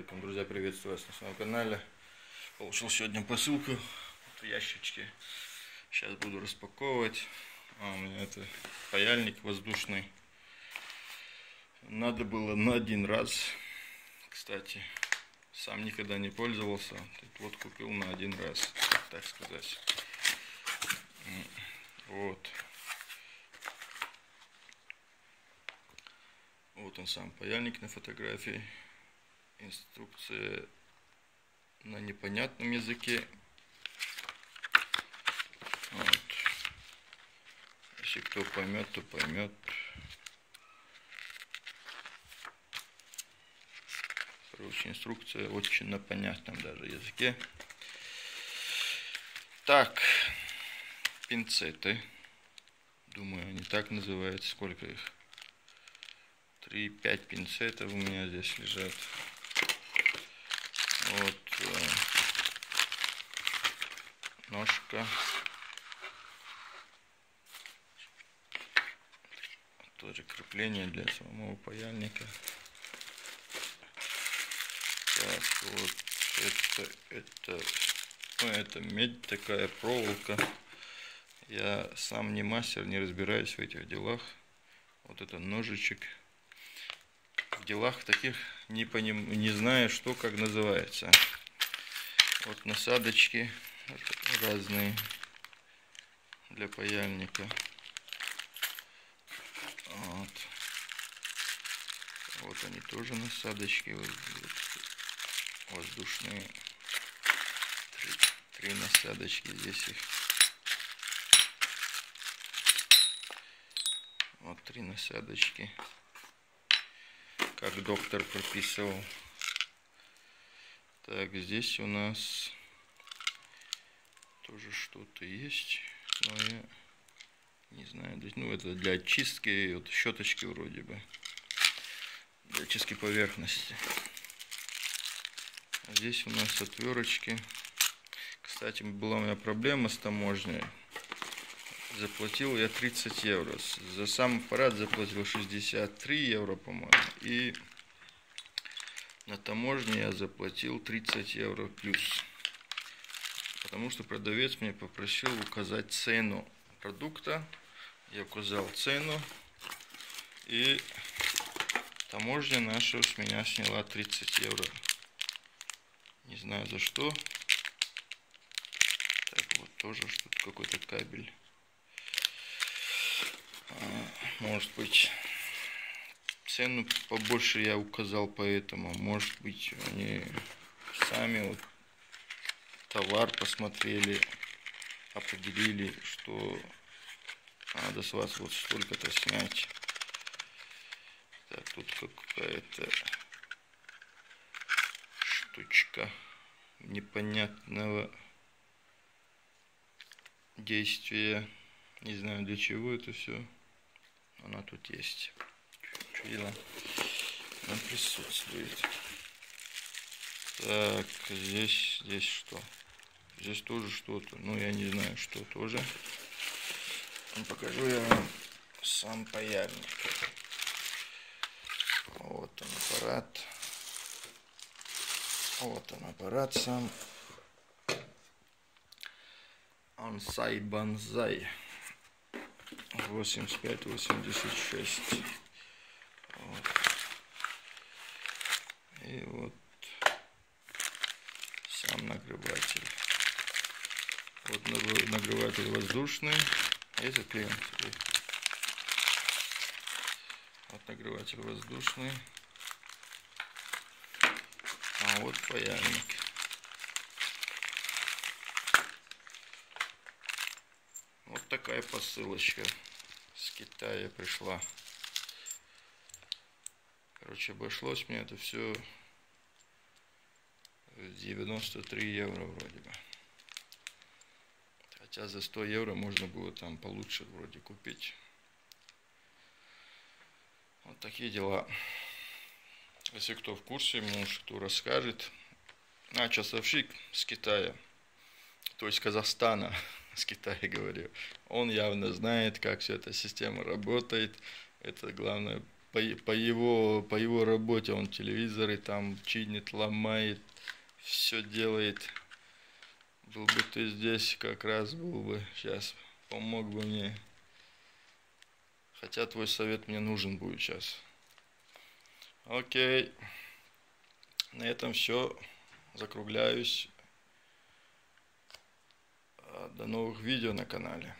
алейкум, друзья, приветствую вас на своем канале. Получил сегодня посылку в ящичке. Сейчас буду распаковывать. А у меня это паяльник воздушный. Надо было на один раз. Кстати, сам никогда не пользовался. Тут вот купил на один раз, так сказать. Вот. Вот он сам паяльник на фотографии. Инструкция на непонятном языке. Вот. Если кто поймет, то поймет. Короче, инструкция очень на понятном даже языке. Так, пинцеты. Думаю, они так называются. Сколько их? 3-5 пинцетов у меня здесь лежат. Вот э, ножка. Тоже крепление для самого паяльника. Так, вот это, это, ну, это медь такая, проволока. Я сам не мастер, не разбираюсь в этих делах. Вот это ножичек делах таких не, поним... не знаю, что как называется. Вот насадочки разные для паяльника. Вот. Вот они тоже насадочки воздушные. Три, три насадочки здесь их. Вот три насадочки как доктор прописывал. Так, здесь у нас тоже что-то есть, но я не знаю, ну это для очистки, вот щеточки вроде бы, для очистки поверхности. А здесь у нас отверточки. Кстати, была у меня проблема с таможней. Заплатил я 30 евро. За сам аппарат заплатил 63 евро, по-моему. И на таможне я заплатил 30 евро плюс. Потому что продавец мне попросил указать цену продукта. Я указал цену. И таможня наша с меня сняла 30 евро. Не знаю за что. Так, вот тоже что-то какой-то кабель. Может быть, цену побольше я указал поэтому. Может быть, они сами вот товар посмотрели, определили, что надо с вас вот столько-то снять. Так, тут какая-то штучка непонятного действия. Не знаю для чего это все. Она тут есть. Чудила. Она присутствует. Так, здесь, здесь что? Здесь тоже что-то. Ну, я не знаю, что тоже. Ну, покажу я вам сам паяльник. Вот он аппарат. Вот он аппарат сам. Ансай Банзай. 85-86. Вот. И вот сам нагреватель. Вот нагреватель воздушный. А это клиент. Вот нагреватель воздушный. А вот паяльник. Вот такая посылочка с Китая пришла. Короче, обошлось мне это все 93 евро вроде бы. Хотя за 100 евро можно было там получше вроде купить. Вот такие дела. Если кто в курсе, может кто расскажет. А, часовщик с Китая. То есть Казахстана с Китая говорю. Он явно знает, как вся эта система работает. Это главное по, по его по его работе он телевизоры там чинит ломает все делает был бы ты здесь как раз был бы сейчас помог бы мне. Хотя твой совет мне нужен будет сейчас окей. На этом все закругляюсь. До новых видео на канале